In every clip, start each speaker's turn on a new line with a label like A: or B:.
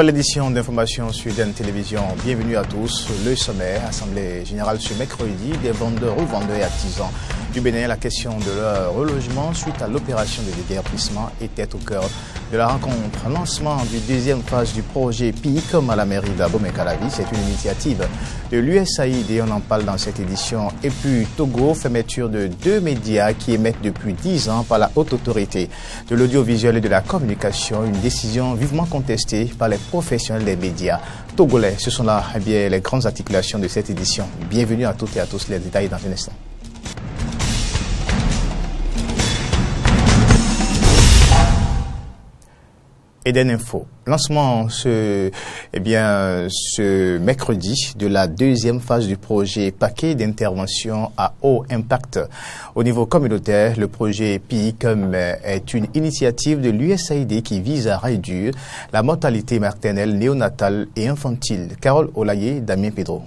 A: Nouvelle édition d'information Suden Télévision. Bienvenue à tous. Le sommet, Assemblée générale ce mercredi des vendeurs, revendeurs et artisans du Bénin. La question de leur relogement suite à l'opération de déguerpissement était au cœur de la rencontre. Lancement du deuxième phase du projet comme à la mairie d'Abomey-Calavi. C'est une initiative de l'USAID et on en parle dans cette édition. Et puis Togo, fermeture de deux médias qui émettent depuis dix ans par la haute autorité de l'audiovisuel et de la communication. Une décision vivement contestée par les professionnels des médias togolais. Ce sont là eh les grandes articulations de cette édition. Bienvenue à toutes et à tous. Les détails dans un instant. Eden Info. Lancement ce, eh bien, ce mercredi de la deuxième phase du projet paquet d'intervention à haut impact. Au niveau communautaire, le projet PICOM est une initiative de l'USAID qui vise à réduire la mortalité maternelle, néonatale et infantile. Carole Olaye, Damien Pedro.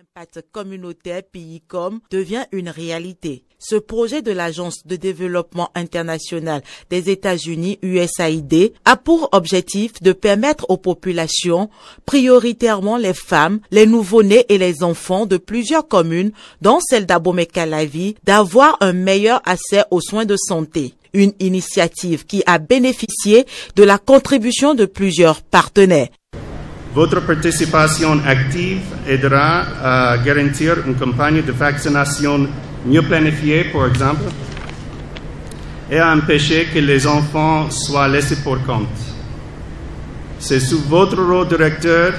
B: Haut impact communautaire PICOM devient une réalité. Ce projet de l'Agence de développement international des États-Unis USAID a pour objectif de permettre aux populations, prioritairement les femmes, les nouveau-nés et les enfants de plusieurs communes, dont celle d'Abomey-Calavi, d'avoir un meilleur accès aux soins de santé une initiative qui a bénéficié de la contribution de plusieurs partenaires.
C: Votre participation active aidera à garantir une campagne de vaccination mieux planifiée, par exemple, et à empêcher que les enfants soient laissés pour compte. C'est sous votre rôle directeur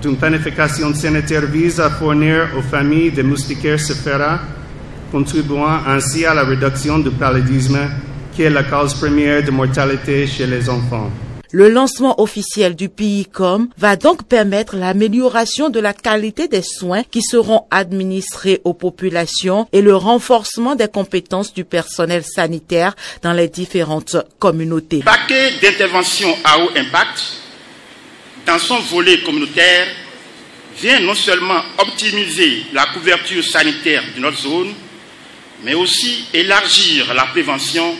C: d'une planification sanitaire vise à fournir aux familles des moustiquaires Sephora, contribuant ainsi à la réduction du paludisme, qui est la cause première de mortalité chez les enfants.
B: Le lancement officiel du PICOM va donc permettre l'amélioration de la qualité des soins qui seront administrés aux populations et le renforcement des compétences du personnel sanitaire dans les différentes communautés.
D: Paquet d'intervention à haut impact, dans son volet communautaire, vient non seulement optimiser la couverture sanitaire de notre zone, mais aussi élargir la prévention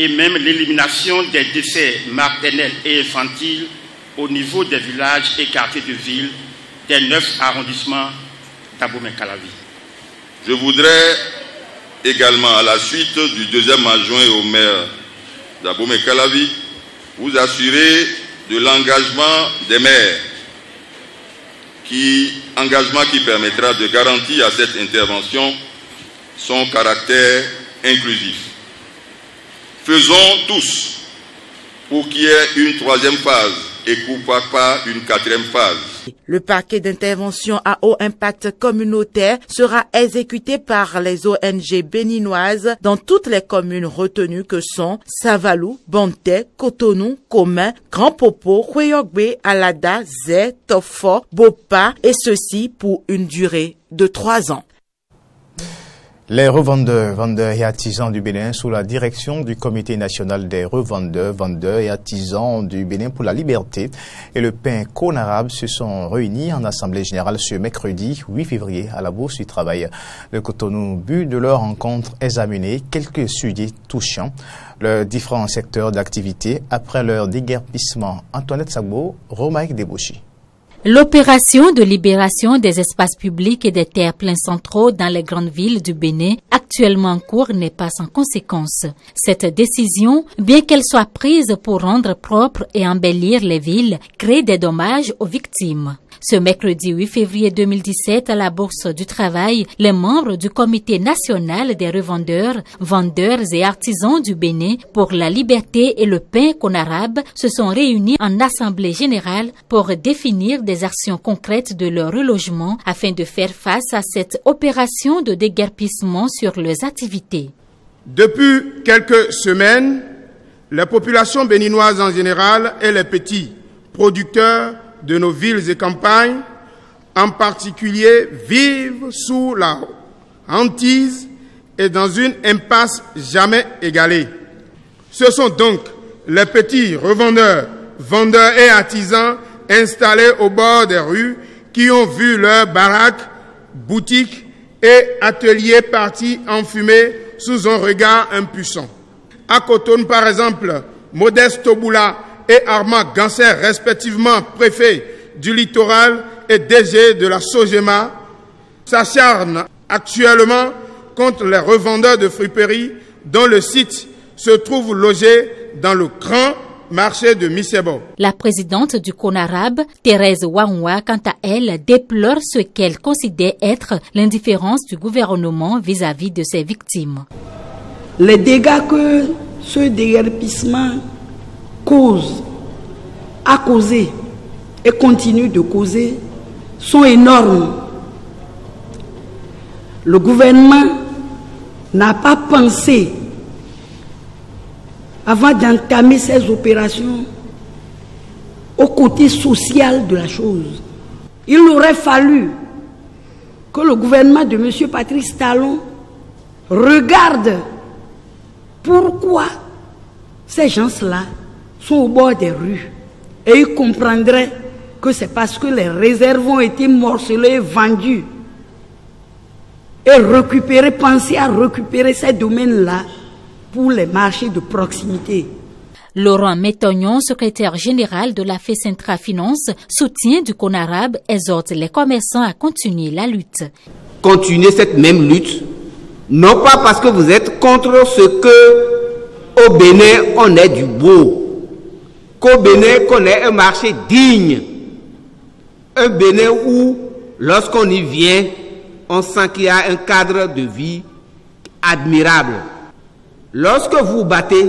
D: et même l'élimination des décès maternels et infantiles au niveau des villages et quartiers de ville des neuf arrondissements d'Abomey-Calavi.
E: Je voudrais également, à la suite du deuxième adjoint au maire d'Abomey-Calavi, vous assurer de l'engagement des maires, qui, engagement qui permettra de garantir à cette intervention son caractère inclusif. Faisons tous pour qu'il y ait une troisième phase et pourquoi pas une quatrième phase.
B: Le paquet d'intervention à haut impact communautaire sera exécuté par les ONG béninoises dans toutes les communes retenues que sont Savalou, Banté, Cotonou, Commun, Grand Popo, Alada, Zé, Tofo, Bopa et ceci pour une durée de trois ans.
A: Les revendeurs, vendeurs et artisans du Bénin sous la direction du Comité national des revendeurs, vendeurs et artisans du Bénin pour la liberté et le pain cône arabe se sont réunis en Assemblée générale ce mercredi 8 février à la Bourse du Travail. Le Cotonou but de leur rencontre examiner quelques sujets touchant leurs différents secteurs d'activité après leur déguerpissement. Antoinette Sagbo, Romaïque Débouchi.
F: L'opération de libération des espaces publics et des terres pleins centraux dans les grandes villes du Bénin, actuellement en cours, n'est pas sans conséquence. Cette décision, bien qu'elle soit prise pour rendre propre et embellir les villes, crée des dommages aux victimes. Ce mercredi 8 février 2017, à la Bourse du Travail, les membres du Comité national des revendeurs, vendeurs et artisans du Bénin pour la liberté et le pain arabe se sont réunis en Assemblée générale pour définir des actions concrètes de leur relogement afin de faire face à cette opération de déguerpissement sur leurs activités.
G: Depuis quelques semaines, la population béninoise en général et les petits producteurs de nos villes et campagnes, en particulier, vivent sous la hantise et dans une impasse jamais égalée. Ce sont donc les petits revendeurs, vendeurs et artisans installés au bord des rues qui ont vu leurs baraques, boutiques et ateliers partis en fumée sous un regard impuissant. À Cotonou, par exemple, Modeste Toboula et Armand Ganser, respectivement préfets du littoral et DG de la Sogema, s'acharnent actuellement contre les revendeurs de friperies dont le site se trouve logé dans le grand marché de Misebo.
F: La présidente du CONARAB, Thérèse Wanwa, quant à elle, déplore ce qu'elle considère être l'indifférence du gouvernement vis-à-vis de ses victimes.
H: Les dégâts que ce déguerpissement a causé et continue de causer sont énormes. Le gouvernement n'a pas pensé avant d'entamer ces opérations au côté social de la chose. Il aurait fallu que le gouvernement de M. Patrice Talon regarde pourquoi ces gens-là sont au bord des rues. Et ils comprendraient que c'est parce que les réserves ont été morcelées, vendues et récupérées, penser à récupérer ces domaines-là pour les marchés de proximité.
F: Laurent Métognon, secrétaire général de la FECENTRA Finance, soutien du CONARAB, exhorte les commerçants à continuer la lutte.
I: Continuez cette même lutte, non pas parce que vous êtes contre ce que au Bénin on est du beau, qu'au Bénin qu'on ait un marché digne, un Bénin où lorsqu'on y vient, on sent qu'il y a un cadre de vie admirable. Lorsque vous battez,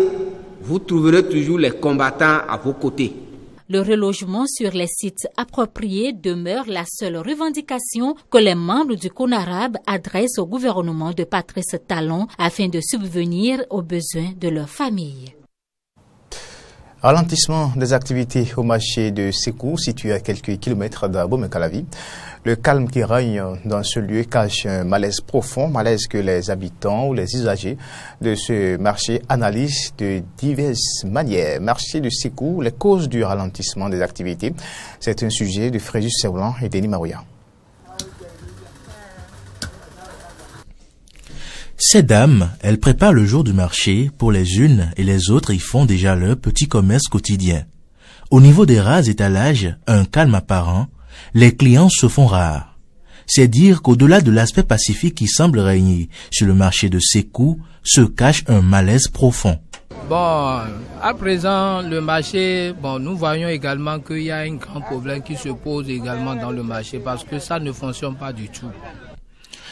I: vous trouverez toujours les combattants à vos côtés.
F: Le relogement sur les sites appropriés demeure la seule revendication que les membres du CONARAB adressent au gouvernement de Patrice Talon afin de subvenir aux besoins de leur famille.
A: Ralentissement des activités au marché de Sekou, situé à quelques kilomètres d'Abomey-Calavi. Le calme qui règne dans ce lieu cache un malaise profond, malaise que les habitants ou les usagers de ce marché analysent de diverses manières. Marché de Sekou, les causes du ralentissement des activités, c'est un sujet de Fréjus Servlan et Denis Marouya.
J: Ces dames, elles préparent le jour du marché, pour les unes et les autres y font déjà leur petit commerce quotidien. Au niveau des rares étalages, un calme apparent, les clients se font rares. C'est dire qu'au-delà de l'aspect pacifique qui semble régner sur le marché de Sekou, se cache un malaise profond.
K: Bon, à présent, le marché, bon, nous voyons également qu'il y a un grand problème qui se pose également dans le marché parce que ça ne fonctionne pas du tout.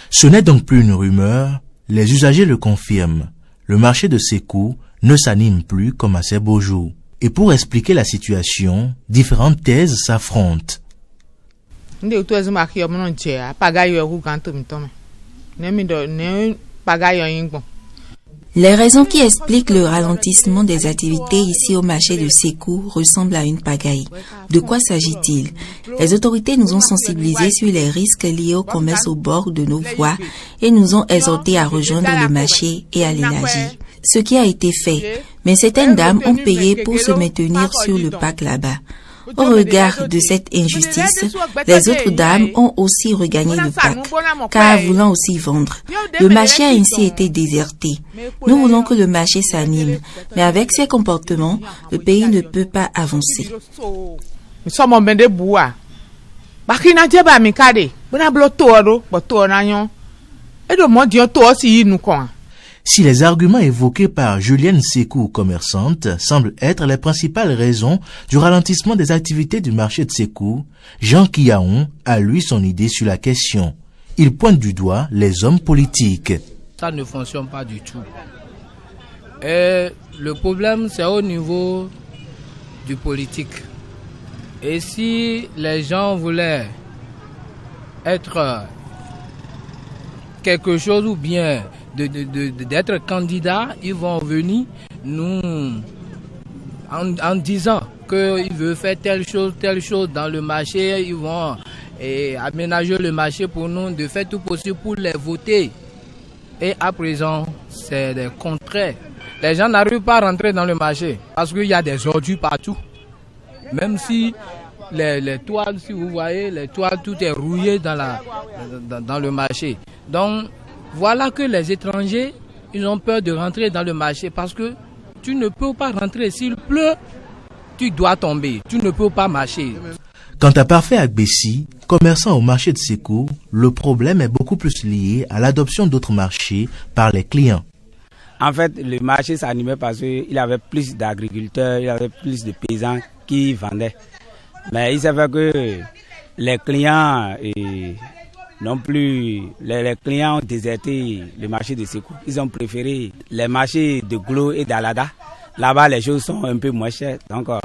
J: Ce n'est donc plus une rumeur, les usagers le confirment. Le marché de Sekou ne s'anime plus comme à ses beaux jours. Et pour expliquer la situation, différentes thèses s'affrontent.
L: Les raisons qui expliquent le ralentissement des activités ici au marché de Sekou ressemblent à une pagaille. De quoi s'agit-il? Les autorités nous ont sensibilisés sur les risques liés au commerce au bord de nos voies et nous ont exhortés à rejoindre le marché et à l'élargir. Ce qui a été fait, mais certaines dames ont payé pour se maintenir sur le parc là-bas. Au regard de cette injustice, les autres dames ont aussi regagné le parc, car voulant aussi vendre. Le marché a ainsi été déserté. Nous voulons que le marché s'anime, mais avec ces comportements, le pays ne peut pas avancer.
J: Les arguments évoqués par Julienne Sekou, commerçante, semblent être les principales raisons du ralentissement des activités du marché de Sekou, Jean Kiaon a lui son idée sur la question. Il pointe du doigt les hommes politiques.
K: Ça ne fonctionne pas du tout. Et le problème, c'est au niveau du politique. Et si les gens voulaient être quelque chose ou bien d'être candidats, ils vont venir nous en, disant qu'ils veulent faire telle chose, telle chose dans le marché, ils vont aménager le marché pour nous, de faire tout possible pour les voter. Et à présent, c'est le contraire. Les gens n'arrivent pas à rentrer dans le marché parce qu'il y a des ordures partout. Même si les, les, toiles, si vous voyez, les toiles, tout est rouillé dans, la, dans le marché. Donc, voilà que les étrangers, ils ont peur de rentrer dans le marché parce que Tu ne peux pas rentrer. S'il pleut, tu dois tomber. Tu ne peux pas marcher.
J: Quant à Parfait Agbessi, commerçant au marché de Seco, le problème est beaucoup plus lié à l'adoption d'autres marchés par les clients.
M: En fait, le marché s'animait parce qu'il y avait plus d'agriculteurs, il y avait plus de paysans qui vendaient. Mais il s'est fait que les clients et non plus, les, clients ont déserté le marché de Sekou. Ils ont préféré les marchés de Glo et d'Alada. Là-bas, les choses sont un peu moins chères. Donc, euh,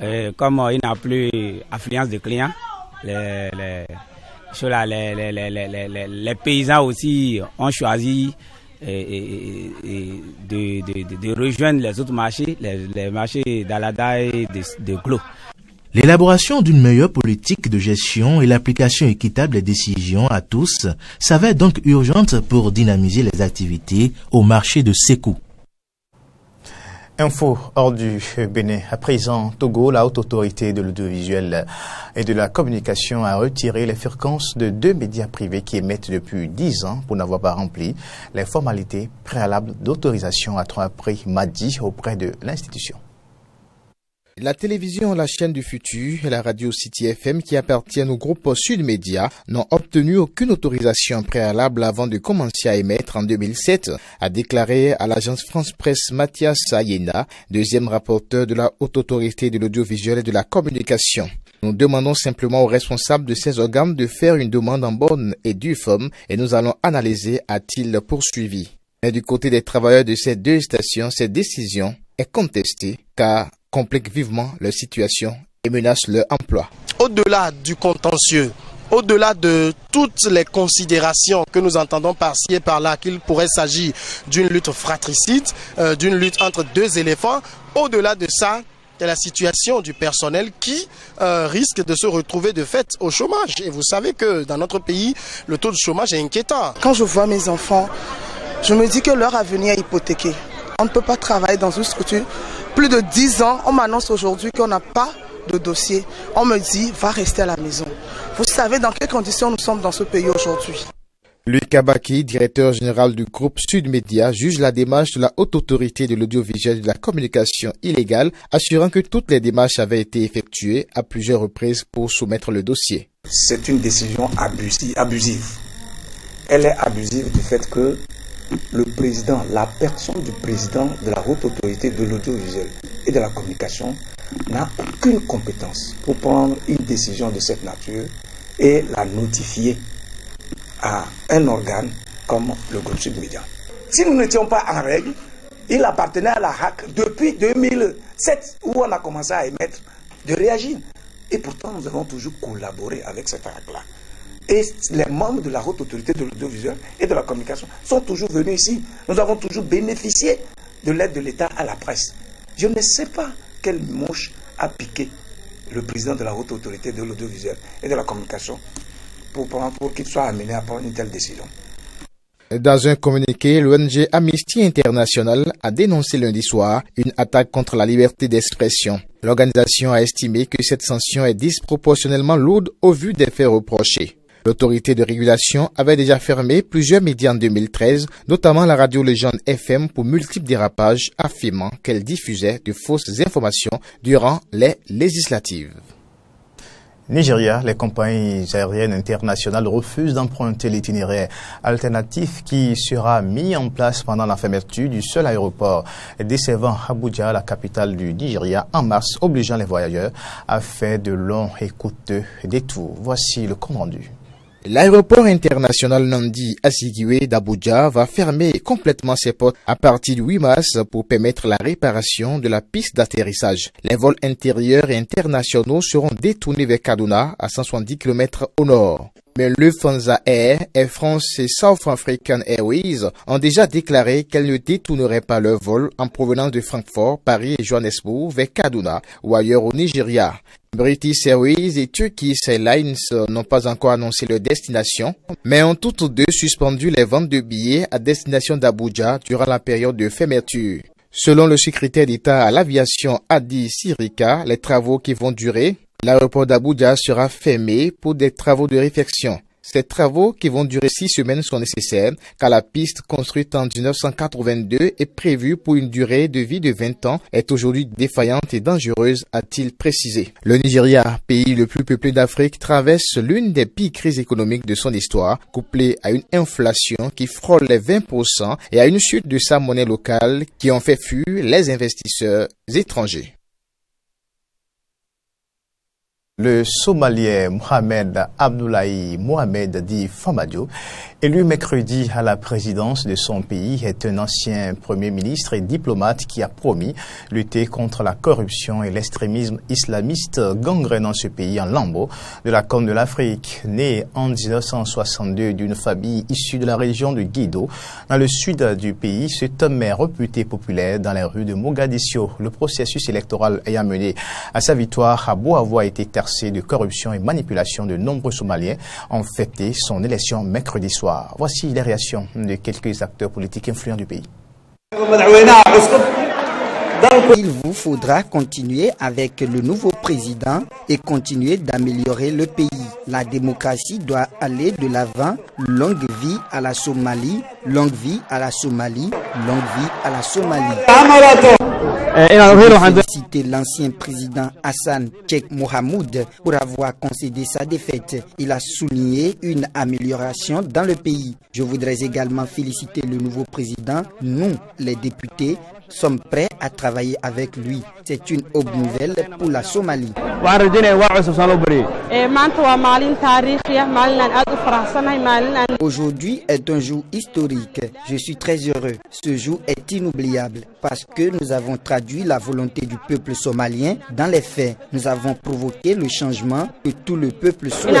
M: euh, comme il n'y a plus affluence de clients, les, paysans aussi ont choisi euh, de, rejoindre les autres marchés, les, marchés d'Alada et de Glo.
J: L'élaboration d'une meilleure politique de gestion et l'application équitable des décisions à tous s'avère donc urgente pour dynamiser les activités au marché de Sekou.
N: Info hors du Bénin. À présent, Togo, la haute autorité de l'audiovisuel et de la communication a retiré les fréquences de deux médias privés qui émettent depuis dix ans pour n'avoir pas rempli les formalités préalables d'autorisation à trois prix MADI auprès de l'institution. La télévision La chaîne du futur et la radio City FM qui appartiennent au groupe Sud Média n'ont obtenu aucune autorisation préalable avant de commencer à émettre en 2007, a déclaré à l'agence France Presse Mathias Ayena, deuxième rapporteur de la haute autorité de l'audiovisuel et de la communication. Nous demandons simplement aux responsables de ces organes de faire une demande en bonne et due forme et nous allons analyser, a-t-il poursuivi. Mais du côté des travailleurs de ces deux stations, cette décision est contestée car complique vivement leur situation et menace leur emploi.
O: Au-delà du contentieux, au-delà de toutes les considérations que nous entendons par-ci et par-là, qu'il pourrait s'agir d'une lutte fratricide, euh, d'une lutte entre deux éléphants, au-delà de ça, c'est la situation du personnel qui euh, risque de se retrouver de fait au chômage. Et vous savez que dans notre pays, le taux de chômage est inquiétant.
P: Quand je vois mes enfants, je me dis que leur avenir est hypothéqué. On ne peut pas travailler dans une structure plus de 10 ans, on m'annonce aujourd'hui qu'on n'a pas de dossier. On me dit, va rester à la maison. Vous savez dans quelles conditions nous sommes dans ce pays aujourd'hui.
N: Louis Kabaki, directeur général du groupe Sud Média, juge la démarche de la haute autorité de l'audiovisuel et de la communication illégale, assurant que toutes les démarches avaient été effectuées à plusieurs reprises pour soumettre le dossier.
Q: C'est une décision abusive. Elle est abusive du fait que le président, la personne du président de la haute autorité de l'audiovisuel et de la communication n'a aucune compétence pour prendre une décision de cette nature et la notifier à un organe comme le groupe Sud Média. Si nous n'étions pas en règle, il appartenait à la HAC depuis 2007 où on a commencé à émettre de réagir. Et pourtant, nous avons toujours collaboré avec cette HAC-là. Et les membres de la haute autorité de l'audiovisuel et de la communication sont toujours venus ici. Nous avons toujours bénéficié de l'aide de l'État à la presse. Je ne sais pas quelle mouche a piqué le président de la haute autorité de l'audiovisuel et de la communication pour, qu'il soit amené à prendre une telle décision.
N: Dans un communiqué, l'ONG Amnesty International a dénoncé lundi soir une attaque contre la liberté d'expression. L'organisation a estimé que cette sanction est disproportionnellement lourde au vu des faits reprochés. L'autorité de régulation avait déjà fermé plusieurs médias en 2013, notamment la radio Légende FM pour multiples dérapages, affirmant qu'elle diffusait de fausses informations durant les législatives. Nigeria, les compagnies aériennes internationales refusent d'emprunter l'itinéraire alternatif qui sera mis en place pendant la fermeture du seul aéroport desservant Abuja, la capitale du Nigeria, en mars, obligeant les voyageurs à faire de longs et coûteux détours. Voici le compte rendu. L'aéroport international Nandi Asigwe d'Abuja va fermer complètement ses portes à partir du 8 mars pour permettre la réparation de la piste d'atterrissage. Les vols intérieurs et internationaux seront détournés vers Kaduna à 170 km au nord. Mais Lufthansa Air, Air France et South African Airways ont déjà déclaré qu'elles ne détourneraient pas leurs vols en provenance de Francfort, Paris et Johannesburg vers Kaduna ou ailleurs au Nigeria. British Airways et Turkish Airlines n'ont pas encore annoncé leur destination, mais ont toutes deux suspendu les ventes de billets à destination d'Abuja durant la période de fermeture. Selon le secrétaire d'État à l'aviation Adi Sirika, les travaux qui vont durer, l'aéroport d'Abuja sera fermé pour des travaux de réfection.
A: Ces travaux qui vont durer six semaines sont nécessaires car la piste construite en 1982 est prévue pour une durée de vie de 20 ans est aujourd'hui défaillante et dangereuse, a-t-il précisé. Le Nigeria, pays le plus peuplé d'Afrique, traverse l'une des pires crises économiques de son histoire, couplée à une inflation qui frôle les 20% et à une chute de sa monnaie locale qui ont fait fuir les investisseurs étrangers. Le Somalien Mohamed Abdoulaye Mohamed dit Famadio, élu mercredi à la présidence de son pays, est un ancien premier ministre et diplomate qui a promis lutter contre la corruption et l'extrémisme islamiste gangrenant ce pays en lambeaux de la Corne de l'Afrique. Né en 1962 d'une famille issue de la région de Guido, dans le sud du pays, cet homme est réputé populaire dans les rues de Mogadiscio. Le processus électoral ayant mené à sa victoire a beau avoir été de corruption et manipulation de nombreux Somaliens ont fêté son élection mercredi soir. Voici les réactions de quelques acteurs politiques influents du pays.
R: Il vous faudra continuer avec le nouveau président et continuer d'améliorer le pays. La démocratie doit aller de l'avant. Longue vie à la Somalie, longue vie à la Somalie, longue vie à la Somalie. Féliciter l'ancien président Hassan Sheikh Mohamoud pour avoir concédé sa défaite. Il a souligné une amélioration dans le pays. Je voudrais également féliciter le nouveau président. Nous, les députés, sommes prêts à travailler avec lui. C'est une bonne nouvelle pour la Somalie. Aujourd'hui est un jour historique. Je suis très heureux. Ce jour est inoubliable parce que nous avons traduit la volonté du peuple somalien dans les faits. Nous avons provoqué le changement que tout le peuple souhaitait.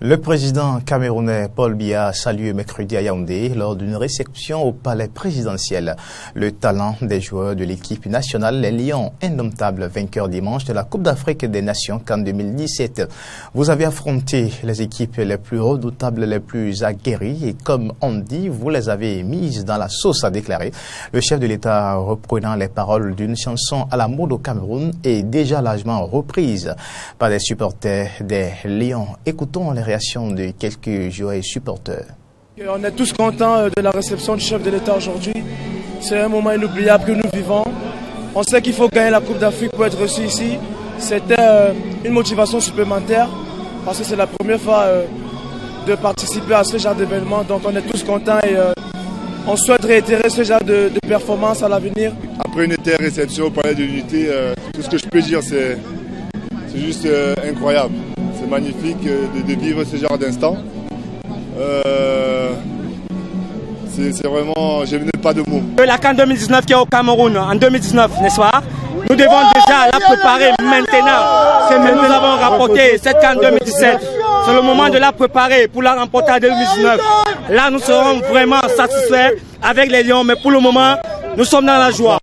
A: Le président camerounais Paul Biya a salué mercredi à Yaoundé lors d'une réception au palais présidentiel le talent des joueurs de l'équipe nationale, les Lions, indomptables vainqueurs dimanche de la Coupe d'Afrique des Nations qu'en 2017. Vous avez affronté les équipes les plus redoutables, les plus aguerries et comme on dit, vous les avez mises dans la sauce, a déclaré le chef de l'État reprenant les paroles d'une chanson à la mode au Cameroun et déjà largement reprise par des supporters des Lions. Écoutons les de quelques joueurs et supporters.
S: On est tous contents euh, de la réception du chef de l'État aujourd'hui. C'est un moment inoubliable que nous vivons. On sait qu'il faut gagner la Coupe d'Afrique pour être reçu ici. C'était euh, une motivation supplémentaire parce que c'est la première fois euh, de participer à ce genre d'événement. Donc on est tous contents et on souhaite réitérer ce genre de, performance à l'avenir.
T: Après une telle réception au Palais de l'Unité, tout ce que je peux dire, c'est juste incroyable magnifique euh, de, vivre ce genre d'instant. Euh, c'est vraiment, je n'ai pas de mots.
U: La CAN 2019 qui est au Cameroun en 2019, n'est-ce pas? Nous devons déjà la préparer maintenant. C'est nous avons rapporté cette CAN 2017. C'est le moment de la préparer pour la remporter en 2019. Là, nous serons vraiment satisfaits avec les Lions, mais pour le moment, nous sommes dans la joie.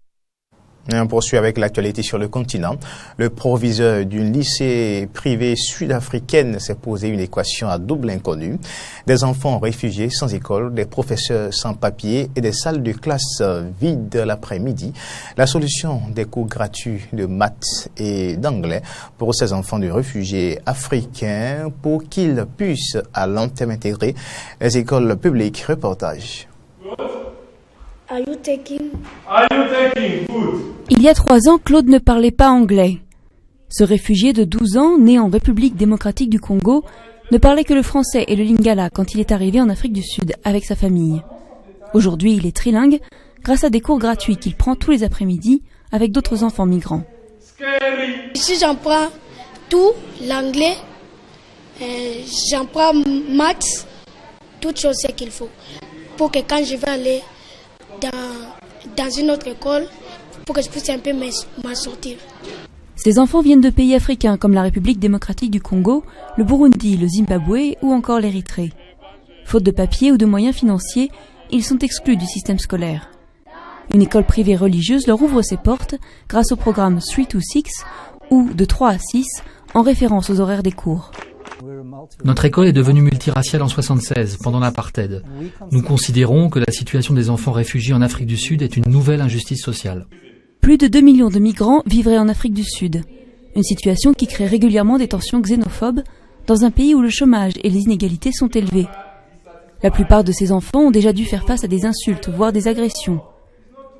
A: On poursuit avec l'actualité sur le continent. Le proviseur d'une lycée privée sud-africaine s'est posé une équation à double inconnu. Des enfants réfugiés sans école, des professeurs sans papier et des salles de classe vides l'après-midi. La solution des cours gratuits de maths et d'anglais pour ces enfants de réfugiés africains pour qu'ils puissent à long terme intégrer les écoles publiques. Reportage.
V: Il y a trois ans, Claude ne parlait pas anglais. Ce réfugié de 12 ans, né en République démocratique du Congo, ne parlait que le français et le lingala quand il est arrivé en Afrique du Sud avec sa famille. Aujourd'hui, il est trilingue grâce à des cours gratuits qu'il prend tous les après-midi avec d'autres enfants migrants.
W: Ici, j'apprends tout, l'anglais, euh, j'apprends maths, toutes choses qu'il faut pour que quand je vais aller dans, une autre école pour que je puisse un peu m'en sortir.
V: Ces enfants viennent de pays africains comme la République démocratique du Congo, le Burundi, le Zimbabwe ou encore l'Érythrée. Faute de papier ou de moyens financiers, ils sont exclus du système scolaire. Une école privée religieuse leur ouvre ses portes grâce au programme 3 to 6 ou de 3 à 6 en référence aux horaires des cours.
X: Notre école est devenue multiraciale en 76, pendant l'apartheid. Nous considérons que la situation des enfants réfugiés en Afrique du Sud est une nouvelle injustice sociale.
V: Plus de 2 millions de migrants vivraient en Afrique du Sud. Une situation qui crée régulièrement des tensions xénophobes dans un pays où le chômage et les inégalités sont élevés. La plupart de ces enfants ont déjà dû faire face à des insultes, voire des agressions.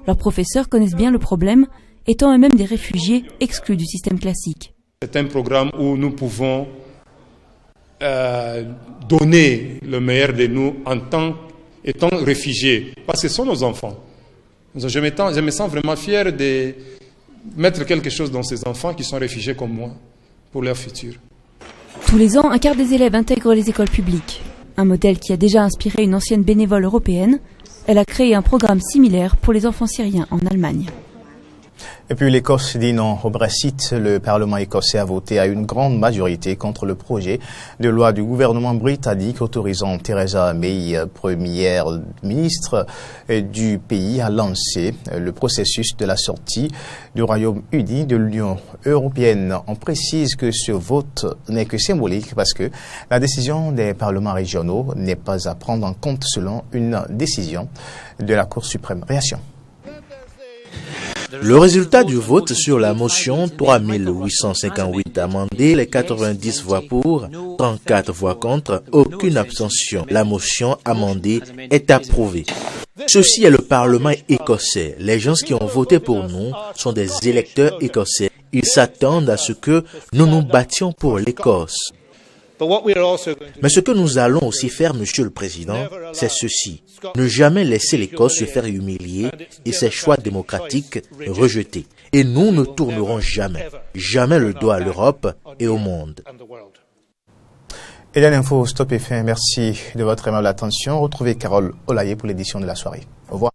V: Leurs professeurs connaissent bien le problème, étant eux-mêmes des réfugiés exclus du système classique.
Y: C'est un programme où nous pouvons euh, donner le meilleur de nous en tant étant réfugiés, parce que ce sont nos enfants. Je me, je me sens vraiment fier de mettre quelque chose dans ces enfants qui sont réfugiés comme moi pour leur futur.
V: Tous les ans, un quart des élèves intègrent les écoles publiques. Un modèle qui a déjà inspiré une ancienne bénévole européenne. Elle a créé un programme similaire pour les enfants syriens en Allemagne.
A: Et puis l'Écosse dit non au Brexit. Le Parlement écossais a voté à une grande majorité contre le projet de loi du gouvernement britannique autorisant Theresa May, première ministre du pays, à lancer le processus de la sortie du Royaume-Uni de l'Union européenne. On précise que ce vote n'est que symbolique parce que la décision des parlements régionaux n'est pas à prendre en compte selon une décision de la Cour suprême. Réaction.
J: Le résultat du vote sur la motion 3858 amendée, les 90 voix pour, 34 voix contre, aucune abstention. La motion amendée est approuvée. Ceci est le Parlement écossais. Les gens qui ont voté pour nous sont des électeurs écossais. Ils s'attendent à ce que nous nous battions pour l'Écosse. Mais ce que nous allons aussi faire, Monsieur le Président, c'est ceci. Ne jamais laisser l'Écosse se faire humilier et ses choix démocratiques rejetés. Et nous ne tournerons jamais, jamais le doigt à l'Europe et au monde.
A: Et l'info Stop et fin. Merci de votre aimable attention. Retrouvez Carole Olaye pour l'édition de la soirée. Au revoir.